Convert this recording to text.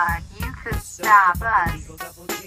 God, you could stop us.